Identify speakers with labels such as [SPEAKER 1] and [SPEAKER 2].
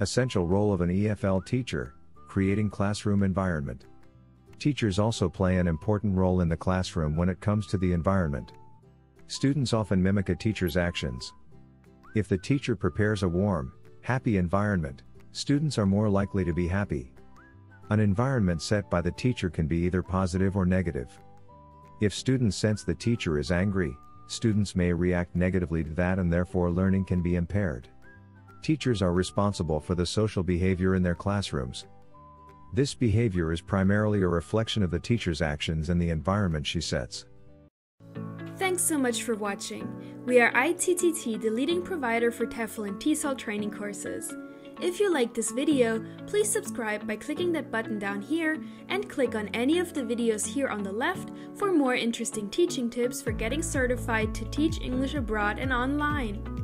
[SPEAKER 1] Essential role of an EFL teacher creating classroom environment. Teachers also play an important role in the classroom when it comes to the environment. Students often mimic a teacher's actions. If the teacher prepares a warm, happy environment, students are more likely to be happy. An environment set by the teacher can be either positive or negative. If students sense the teacher is angry, students may react negatively to that and therefore learning can be impaired. Teachers are responsible for the social behavior in their classrooms. This behavior is primarily a reflection of the teacher's actions and the environment she sets.
[SPEAKER 2] Thanks so much for watching. We are ITTT, the leading provider for TEFL and TESOL training courses. If you like this video, please subscribe by clicking that button down here and click on any of the videos here on the left for more interesting teaching tips for getting certified to teach English abroad and online.